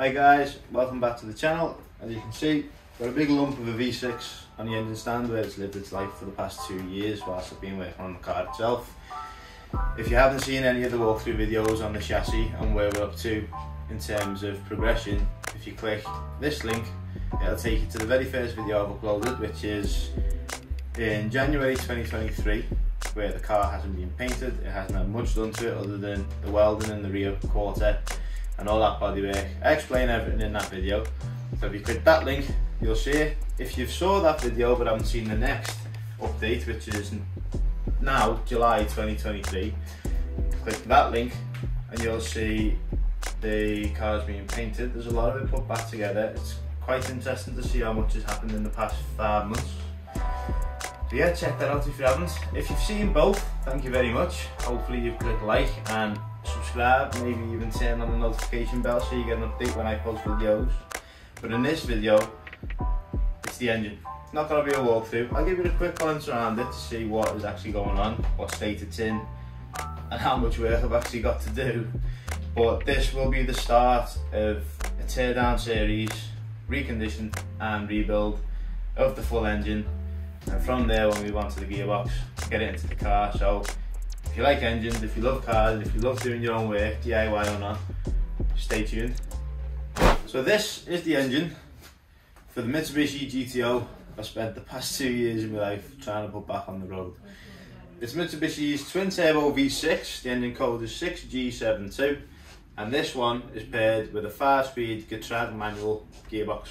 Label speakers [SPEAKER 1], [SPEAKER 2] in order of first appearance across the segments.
[SPEAKER 1] Hi guys, welcome back to the channel. As you can see, got a big lump of a V6 on the engine stand where it's lived its life for the past two years whilst I've been working on the car itself. If you haven't seen any of the walkthrough videos on the chassis and where we're up to in terms of progression, if you click this link, it'll take you to the very first video I've uploaded, which is in January 2023, where the car hasn't been painted, it hasn't had much done to it other than the welding in the rear quarter and all that bodywork. I explain everything in that video. So if you click that link, you'll see it. If you've saw that video but haven't seen the next update, which is now July 2023, click that link and you'll see the cars being painted. There's a lot of it put back together. It's quite interesting to see how much has happened in the past five months. So yeah, check that out if you haven't. If you've seen both, thank you very much. Hopefully you've clicked like and subscribe, maybe even turn on the notification bell so you get an update when I post videos. But in this video, it's the engine. Not to be a walkthrough. I'll give you a quick glance around it to see what is actually going on, what state it's in, and how much work I've actually got to do. But this will be the start of a teardown series, recondition and rebuild of the full engine. And from there, we'll move on to the gearbox, get it into the car. So if you like engines, if you love cars, if you love doing your own work, DIY or not, stay tuned. So this is the engine for the Mitsubishi GTO I spent the past two years of my life trying to put back on the road. It's Mitsubishi's twin turbo V6, the engine code is 6G72 and this one is paired with a 5 speed Getrag manual gearbox.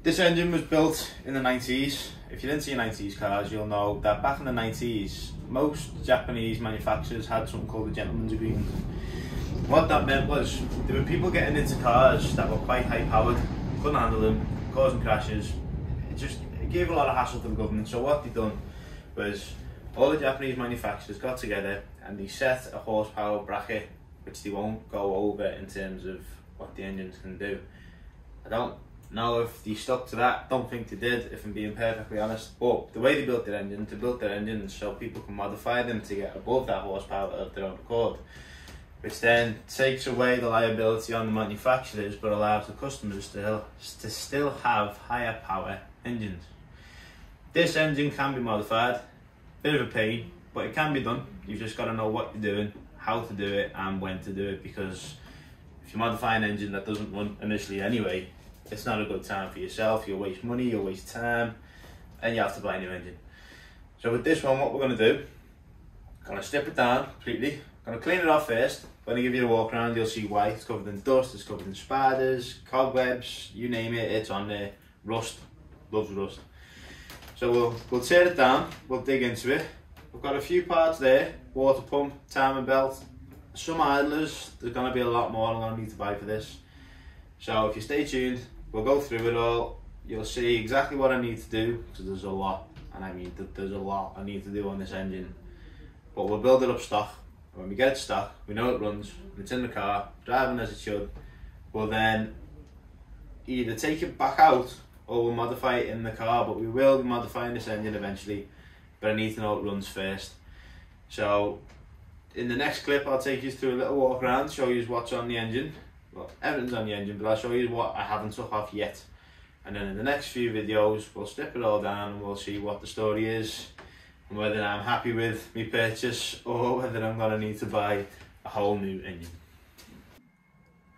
[SPEAKER 1] This engine was built in the 90s. If you didn't see 90s cars, you'll know that back in the 90s, most Japanese manufacturers had something called the gentleman's agreement. What that meant was there were people getting into cars that were quite high powered, couldn't handle them, causing crashes. It just it gave a lot of hassle to the government. So what they done was all the Japanese manufacturers got together and they set a horsepower bracket which they won't go over in terms of what the engines can do. I don't know if they stuck to that. Don't think they did, if I'm being perfectly honest. But the way they built their engine, to build their engines so people can modify them to get above that horsepower of their own accord. Which then takes away the liability on the manufacturers but allows the customers to, to still have higher power engines. This engine can be modified, bit of a pain, but it can be done. You've just got to know what you're doing, how to do it, and when to do it because if you modify an engine that doesn't run initially anyway, it's not a good time for yourself. You'll waste money, you'll waste time, and you have to buy a new engine. So with this one, what we're going to do, going to strip it down completely. Going to clean it off first. When I give you a walk around, you'll see why. It's covered in dust, it's covered in spiders, cobwebs, you name it, it's on there. Rust, loves rust. So we'll, we'll tear it down, we'll dig into it. We've got a few parts there, water pump, timing belt, some idlers. There's going to be a lot more I'm going to need to buy for this. So if you stay tuned, we'll go through it all. You'll see exactly what I need to do because there's a lot, and I mean there's a lot I need to do on this engine. But we'll build it up stock. When we get it stock, we know it runs, it's in the car, driving as it should. We'll then either take it back out or we'll modify it in the car. But we will be modifying this engine eventually. But I need to know it runs first. So in the next clip, I'll take you through a little walk around, show you what's on the engine well, everything's on the engine, but I'll show you what I haven't took off yet. And then in the next few videos, we'll strip it all down and we'll see what the story is and whether I'm happy with my purchase or whether I'm going to need to buy a whole new engine.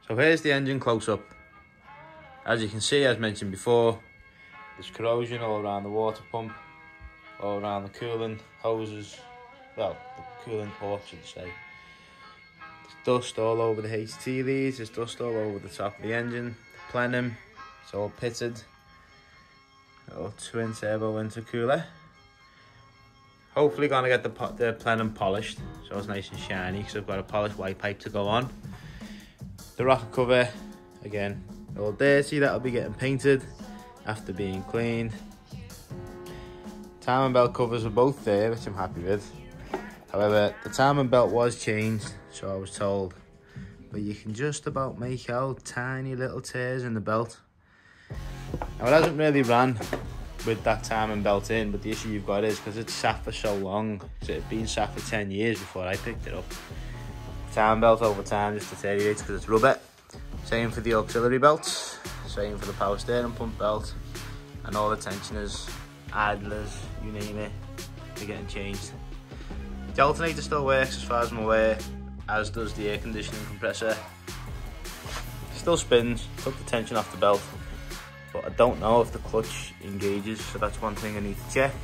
[SPEAKER 1] So here's the engine close up. As you can see, as mentioned before, there's corrosion all around the water pump, all around the cooling hoses, well, the cooling port should say dust all over the HT leads, there's dust all over the top of the engine, the plenum, it's all pitted. Little twin turbo intercooler. Hopefully gonna get the, the plenum polished so it's nice and shiny because I've got a polished white pipe to go on. The rocker cover, again, all dirty, that'll be getting painted after being cleaned. Timing belt covers are both there, which I'm happy with. However, the timing belt was changed so I was told. But you can just about make out tiny little tears in the belt. Now it hasn't really ran with that timing belt in, but the issue you've got is because it's sat for so long, so it's been sat for 10 years before I picked it up. Time belt over time just deteriorates because it's rubber. Same for the auxiliary belts, same for the power steering pump belt, and all the tensioners, idlers, you name it, they're getting changed. The alternator still works as far as I'm aware, as does the air conditioning compressor. Still spins, took the tension off the belt, but I don't know if the clutch engages, so that's one thing I need to check.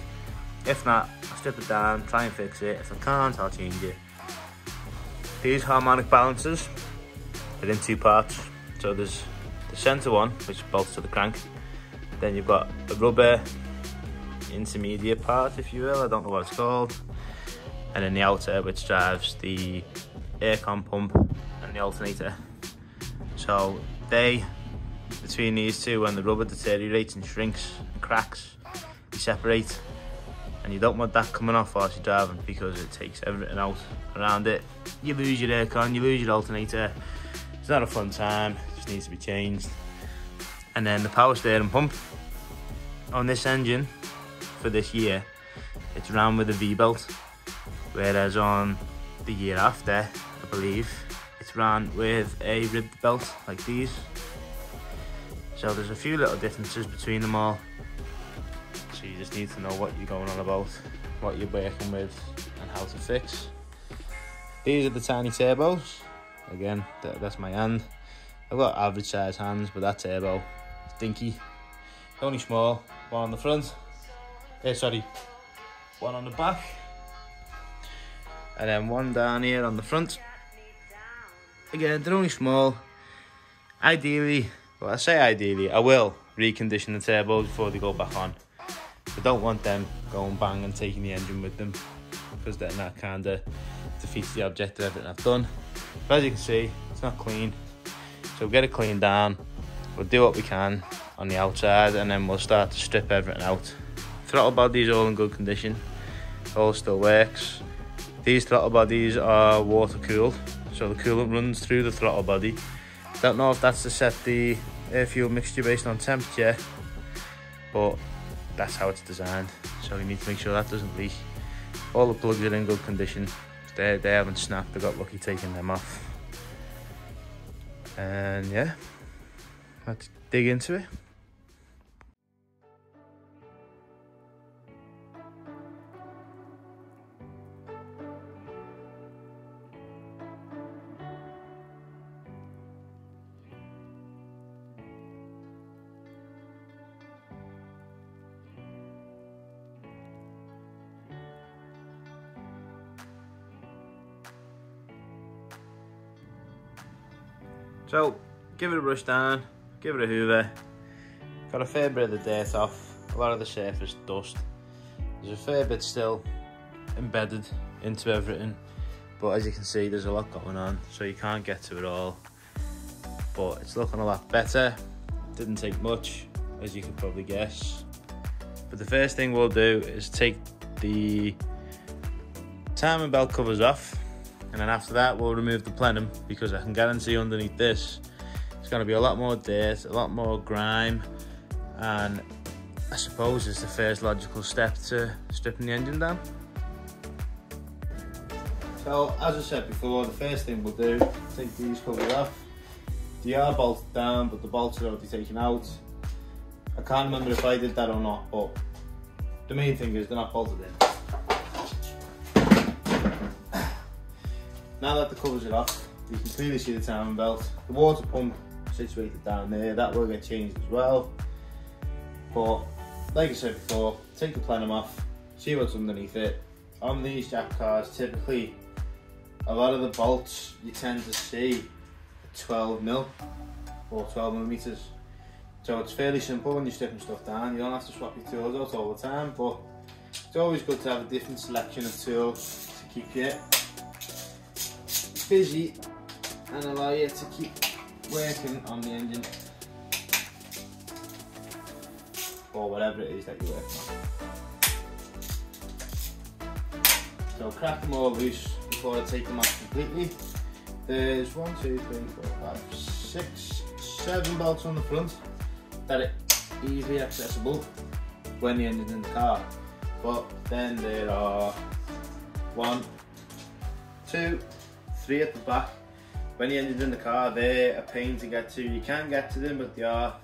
[SPEAKER 1] If not, I'll strip it down, try and fix it. If I can't, I'll change it. These harmonic balancers are in two parts. So there's the center one, which bolts to the crank. Then you've got a rubber intermediate part, if you will. I don't know what it's called. And then the outer, which drives the aircon pump and the alternator. So they, between these two, when the rubber deteriorates and shrinks and cracks, they separate. And you don't want that coming off whilst you're driving because it takes everything out around it. You lose your aircon, you lose your alternator. It's not a fun time, it just needs to be changed. And then the power steering pump on this engine for this year, it's ran with a V-belt, whereas on the year after, I believe, it's ran with a ribbed belt like these. So there's a few little differences between them all. So you just need to know what you're going on about, what you're working with, and how to fix. These are the tiny turbos. Again, that's my hand. I've got average size hands, but that turbo is dinky. Only small, one on the front. Eh, sorry, one on the back. And then one down here on the front. Again, they're only small. Ideally, well I say ideally, I will recondition the turbos before they go back on. I don't want them going bang and taking the engine with them because then that kind of defeats the object of everything I've done. But as you can see, it's not clean. So we'll get it cleaned down. We'll do what we can on the outside and then we'll start to strip everything out. Throttle body's all in good condition. All still works. These throttle bodies are water cooled. So the coolant runs through the throttle body. Don't know if that's to set the air fuel mixture based on temperature, but that's how it's designed. So you need to make sure that doesn't leak. All the plugs are in good condition they, they haven't snapped. I got lucky taking them off. And yeah, let's dig into it. So, give it a brush down, give it a hoover. Got a fair bit of the dirt off, a lot of the surface dust. There's a fair bit still embedded into everything, but as you can see, there's a lot going on, so you can't get to it all. But it's looking a lot better. Didn't take much, as you could probably guess. But the first thing we'll do is take the timing belt covers off and then after that we'll remove the plenum because I can guarantee underneath this it's going to be a lot more dirt, a lot more grime and I suppose it's the first logical step to stripping the engine down. So as I said before, the first thing we'll do, take these covers off. They are bolted down but the bolts are already taken out. I can't remember if I did that or not but the main thing is they're not bolted in. Now that the covers are off, you can clearly see the timing belt. The water pump situated down there, that will get changed as well. But like I said before, take the plenum off, see what's underneath it. On these jack cars, typically a lot of the bolts you tend to see 12 mil or 12 millimeters. So it's fairly simple when you're stripping stuff down. You don't have to swap your tools out all the time, but it's always good to have a different selection of tools to keep you busy and allow you to keep working on the engine or whatever it is that you're working on. So crack them all loose before I take them off completely. There's one, two, three, four, five, six, seven bolts on the front that are easily accessible when the engine's in the car. But then there are one, two, three at the back when the engine's in the car, they're a pain to get to. You can get to them, but they are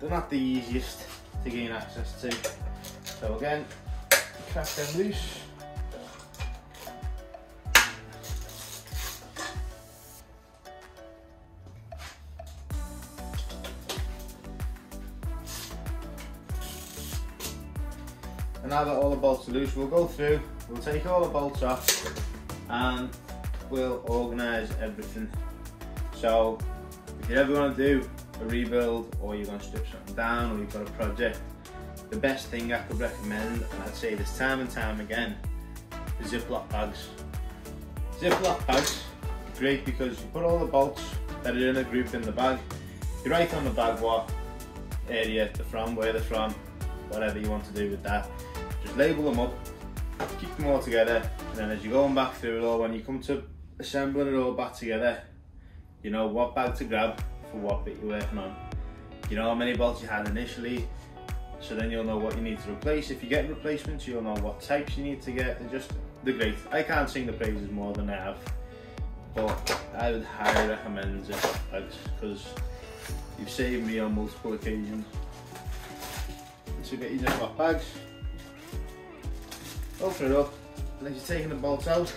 [SPEAKER 1] they're not the easiest to gain access to. So again, crack them loose. And now that all the bolts are loose, we'll go through, we'll take all the bolts off and we'll organise everything. So if you ever want to do a rebuild or you're going to strip something down or you've got a project, the best thing I could recommend, and I'd say this time and time again, is Ziploc bags. Ziploc bags, great because you put all the bolts that are in a group in the bag, you write on the bag what area they're from, where they're from, whatever you want to do with that. Just label them up, keep them all together, and then as you're going back through it all, when you come to assembling it all back together, you know what bag to grab for what bit you're working on. You know how many bolts you had initially, so then you'll know what you need to replace. If you get replacements, you'll know what types you need to get. They're just, they're great. I can't sing the praises more than I have, but I would highly recommend it because you've saved me on multiple occasions. So get your Ziploc bags, open it up, and as you're taking the bolts out,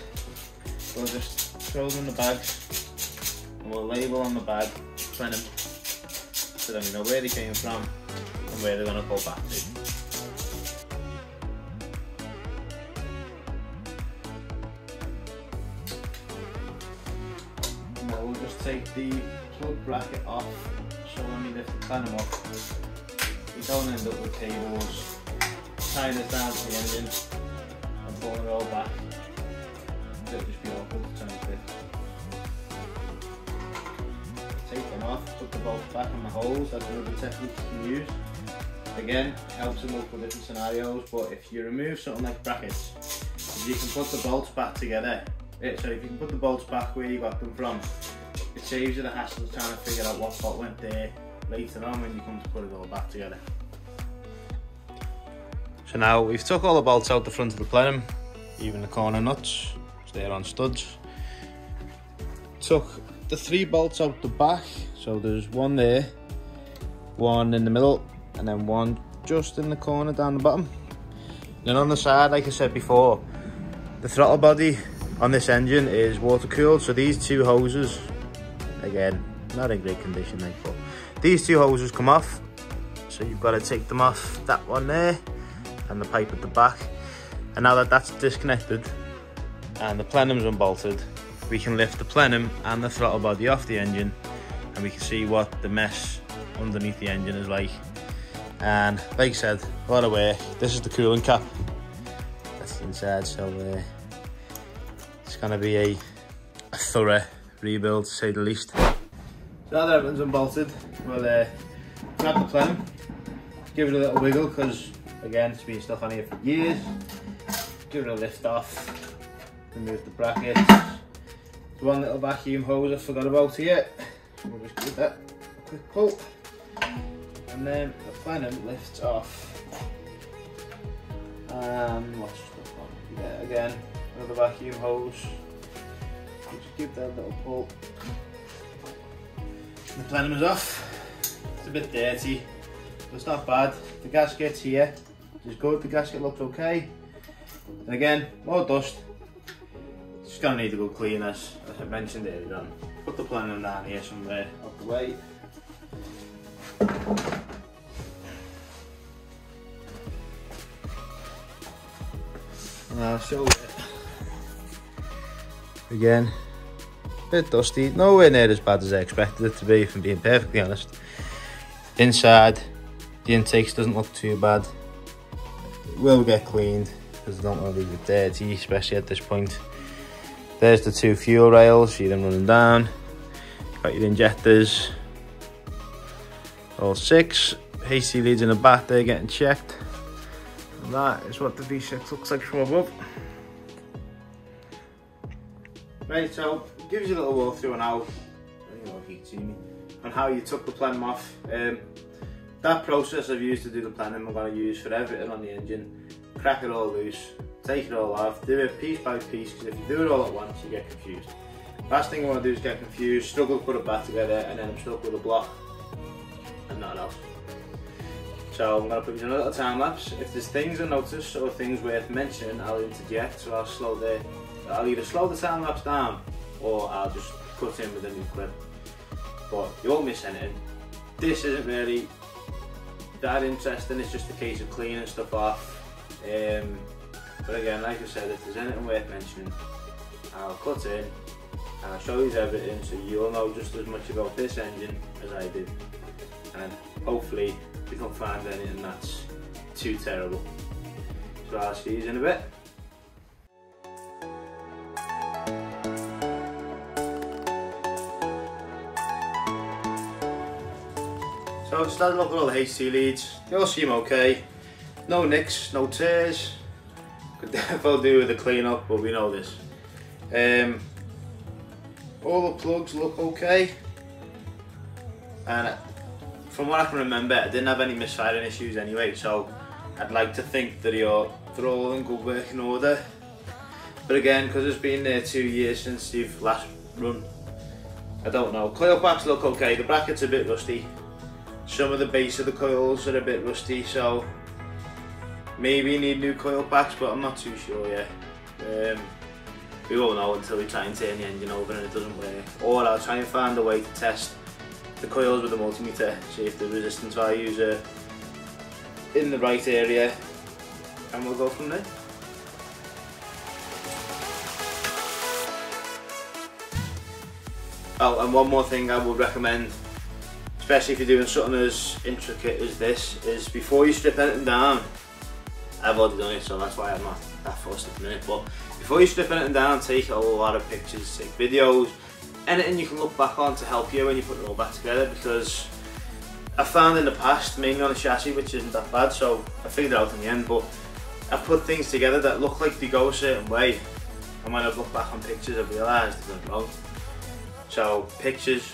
[SPEAKER 1] we'll just throw them in the bags, and we'll label on the bag, plenum, so then we know where they came from and where they're going to go back to. We'll just take the plug bracket off, so when we lift the plenum up, we don't end up with cables tying this down to the engine and pulling it all back. Fit. Take them off, put the bolts back on the holes, that's another technique you can use. Again, helps them in multiple different scenarios, but if you remove something like brackets, if you can put the bolts back together, eh, so if you can put the bolts back where you got them from, it saves you the hassle of trying to figure out what bolt went there later on when you come to put it all back together. So now we've took all the bolts out the front of the plenum, even the corner nuts, they're on studs. Took the three bolts out the back, so there's one there, one in the middle, and then one just in the corner down the bottom. Then on the side, like I said before, the throttle body on this engine is water cooled, so these two hoses, again, not in great condition, like, but these two hoses come off, so you've got to take them off, that one there, and the pipe at the back. And now that that's disconnected, and the plenum's unbolted, we can lift the plenum and the throttle body off the engine, and we can see what the mess underneath the engine is like. And like I said, a lot of work. This is the cooling cap. That's inside, so uh, it's gonna be a, a, thorough rebuild to say the least. So now that everything's unbolted, we'll uh, grab the plenum, give it a little wiggle because again it's been stuck on here for years. Give it a lift off, remove the brackets. There's one little vacuum hose I forgot about here. We'll just give that a quick pull and then the plenum lifts off. And what's the one? Yeah, again, another vacuum hose. Just give that a little pull. The plenum is off. It's a bit dirty, but it's not bad. The gasket's here, which is good. The gasket looks okay. And again, more dust. Just gonna need a good clean as, as I mentioned earlier on. Um, put the plenum down here somewhere out the way. And I'll show it. Again, bit dusty, nowhere near as bad as I expected it to be, if I'm being perfectly honest. Inside, the intakes doesn't look too bad. It will get cleaned, because I don't want to leave it dirty, especially at this point. There's the two fuel rails, see them running down. Got your injectors, all six. HT leads in the back there getting checked. And that is what the V6 looks like from above. Right, so gives you a little walkthrough on how, you know, see me, on how you took the plenum off. Um, that process I've used to do the plenum I'm going to use for everything on the engine. Crack it all loose, take it all off, do it piece by piece, because if you do it all at once you get confused. Last thing I want to do is get confused, struggle to put it back together, and then I'm stuck with a block and nothing else. So I'm going to put you in a little time lapse. If there's things I notice or things worth mentioning, I'll interject. So I'll slow the, I'll either slow the time lapse down or I'll just cut in with a new clip. But you won't miss anything. This isn't really that interesting. It's just a case of cleaning stuff off. Um, but again, like I said, if there's anything worth mentioning, I'll cut in and I'll show you everything so you'll know just as much about this engine as I did. And hopefully we don't find anything that's too terrible. So I'll see you in a bit. So I've started looking at all the HT leads, they all seem okay. No nicks, no tears. Could definitely do with a clean up, but we know this. Um, all the plugs look okay. And from what I can remember, I didn't have any misfiring issues anyway, so I'd like to think that you're, they're all in good working order. But again, because it's been there two years since you've last run, I don't know. Coil packs look okay, the bracket's a bit rusty. Some of the base of the coils are a bit rusty, so maybe need new coil packs, but I'm not too sure yet. Um, we won't know until we try and turn the engine over and it doesn't work. Or I'll try and find a way to test the coils with the multimeter, see if the resistance values are in the right area, and we'll go from there. Oh, and one more thing I would recommend especially if you're doing something as intricate as this, is before you strip anything down, I've already done it so that's why I'm not that fussed at the minute, but before you strip anything down, take a lot of pictures, take videos, anything you can look back on to help you when you put it all back together because I found in the past, mainly on a chassis which isn't that bad, so I figured it out in the end, but I've put things together that look like they go a certain way and when I've looked back on pictures I've realised they went wrong. So pictures,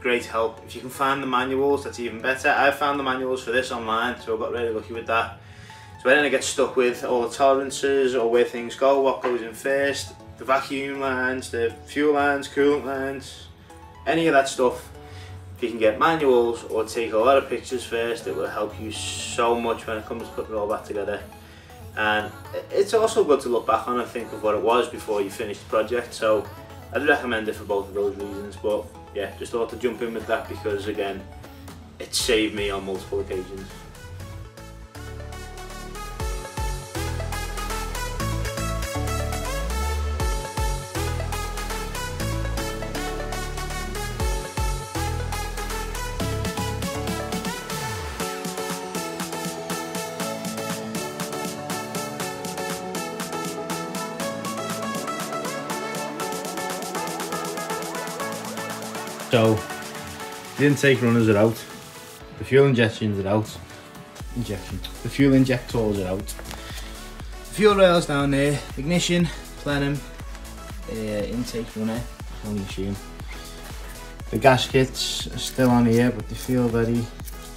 [SPEAKER 1] great help. If you can find the manuals, that's even better. I found the manuals for this online, so I got really lucky with that. So then I get stuck with all the tolerances or where things go, what goes in first, the vacuum lines, the fuel lines, coolant lines, any of that stuff. If you can get manuals or take a lot of pictures first, it will help you so much when it comes to putting it all back together. And it's also good to look back on and think of what it was before you finish the project. So I'd recommend it for both of those reasons. But yeah, just thought to jump in with that because again, it saved me on multiple occasions. So, the intake runners are out, the fuel injections are out, injection, the fuel injectors are out, the fuel rails down there, ignition, plenum, uh, intake runner, only assume. The gaskets are still on here, but they feel very,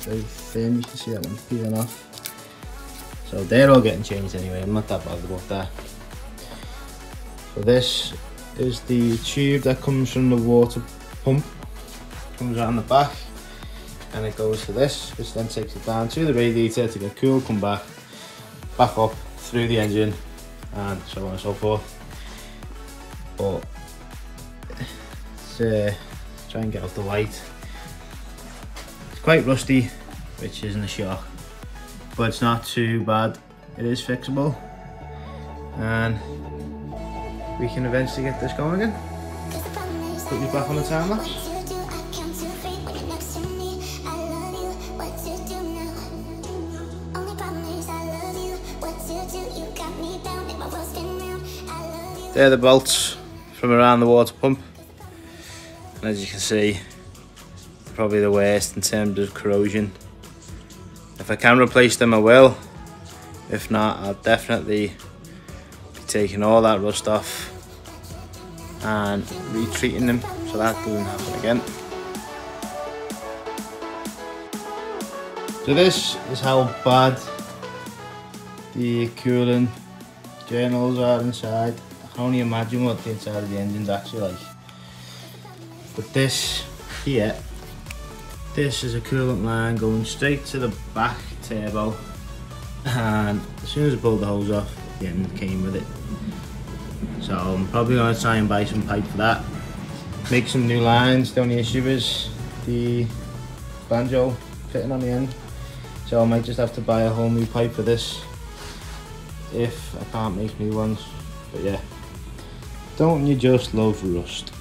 [SPEAKER 1] very thin, you can see that one peeling off. So they're all getting changed anyway, I'm not that bothered about that. So this is the tube that comes from the water pump comes around the back and it goes to this which then takes it down to the radiator to get cool come back back up through the engine and so on and so forth. But uh, try and get out the light it's quite rusty which isn't a shock but it's not too bad. It is fixable and we can eventually get this going again. Put you back on the time lapse They're the bolts from around the water pump. And as you can see, probably the worst in terms of corrosion. If I can replace them, I will. If not, I'll definitely be taking all that rust off and retreating them so that doesn't happen again. So this is how bad the cooling journals are inside. I only imagine what the inside of the engine's actually like. But this here, this is a coolant line going straight to the back turbo. And as soon as I pulled the hose off, the end came with it. So I'm probably gonna try and buy some pipe for that. Make some new lines. The only issue is the banjo fitting on the end. So I might just have to buy a whole new pipe for this if I can't make new ones. But yeah, don't you just love rust?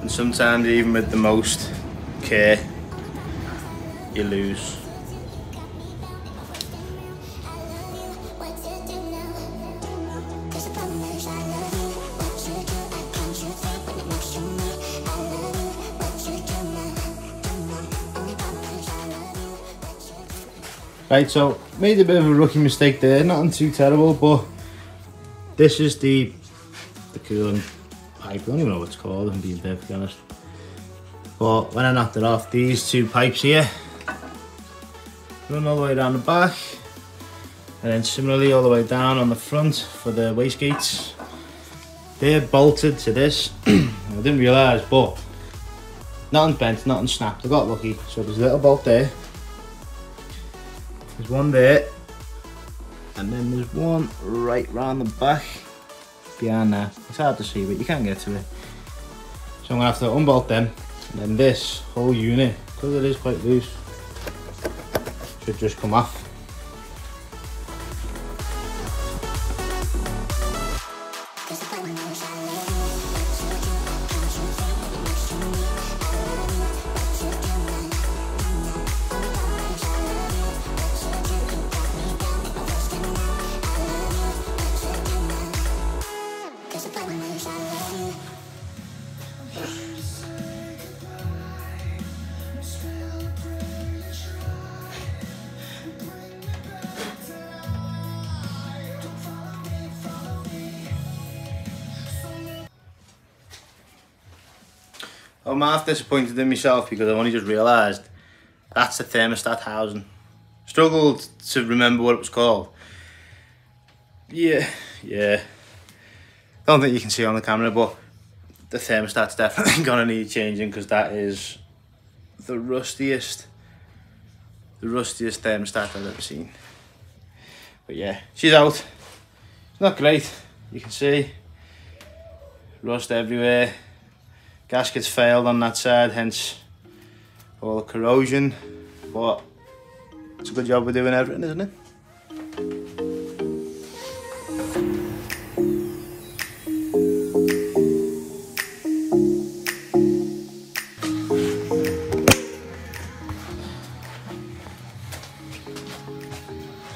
[SPEAKER 1] And sometimes even with the most care, you lose. Right, so made a bit of a rookie mistake there, nothing too terrible, but this is the the coolant pipe. I don't even know what it's called, I'm being perfectly honest. But when I knocked it off, these two pipes here run all the way down the back, and then similarly all the way down on the front for the wastegates. They're bolted to this. I didn't realise, but nothing's bent, nothing snapped. I got lucky. So there's a little bolt there. There's one there, and then there's one right round the back behind there. It's hard to see, but you can get to it. So I'm gonna have to unbolt them, and then this whole unit, because it is quite loose, should just come off. I'm half disappointed in myself because I've only just realised that's the thermostat housing. Struggled to remember what it was called. Yeah, yeah. Don't think you can see on the camera, but the thermostat's definitely gonna need changing because that is the rustiest, the rustiest thermostat I've ever seen. But yeah, she's out. It's not great. You can see rust everywhere. Gaskets failed on that side, hence all the corrosion. But it's a good job we're doing everything, isn't it?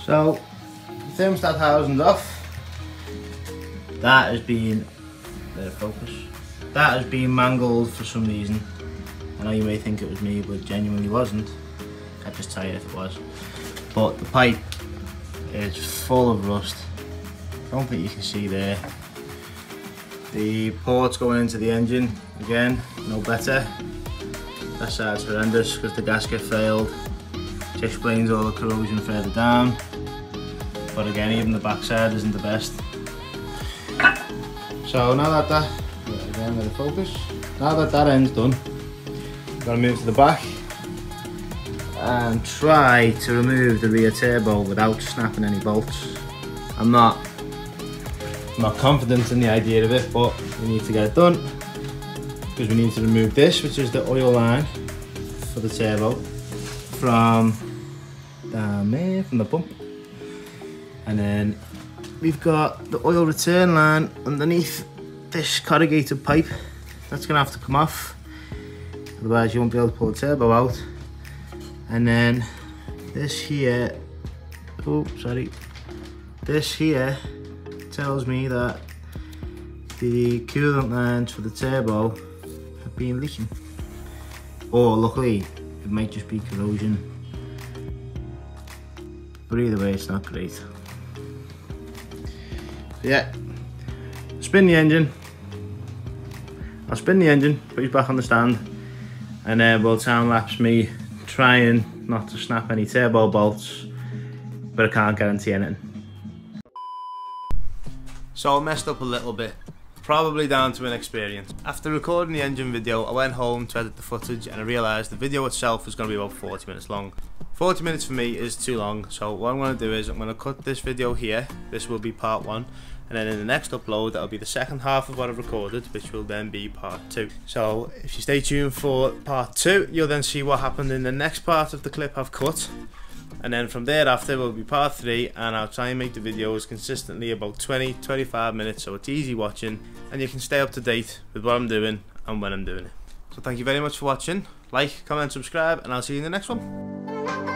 [SPEAKER 1] So, the thermostat housing's off. That has been, the focus. That has been mangled for some reason. I know you may think it was me, but genuinely wasn't. I'd just tell you if it was. But the pipe is full of rust. I don't think you can see there. The ports going into the engine, again, no better. That side's horrendous because the gasket failed. Which explains all the corrosion further down. But again, even the backside isn't the best. So now that that, again with the focus, now that that end's done, I'm gonna move to the back. And try to remove the rear turbo without snapping any bolts. I'm not, I'm not confident in the idea of it, but we need to get it done. Because we need to remove this, which is the oil line for the turbo from down there, from the pump. And then we've got the oil return line underneath this corrugated pipe. That's gonna have to come off. Otherwise you won't be able to pull the turbo out. And then this here, oh, sorry. This here tells me that the coolant lines for the turbo have been leaking. Or luckily, it might just be corrosion. but either way it's not great. Yeah, spin the engine. I'll spin the engine, put it back on the stand, and then we'll time lapse me trying not to snap any turbo bolts, but I can't guarantee anything. So I messed up a little bit, probably down to inexperience. After recording the engine video, I went home to edit the footage and I realised the video itself was going to be about 40 minutes long. 40 minutes for me is too long, so what I'm going to do is I'm going to cut this video here, this will be part 1, and then in the next upload that'll be the second half of what I've recorded, which will then be part 2. So if you stay tuned for part 2, you'll then see what happened in the next part of the clip I've cut, and then from there after will be part 3 and I'll try and make the videos consistently about 20-25 minutes so it's easy watching and you can stay up to date with what I'm doing and when I'm doing it. So thank you very much for watching, like, comment, subscribe and I'll see you in the next one.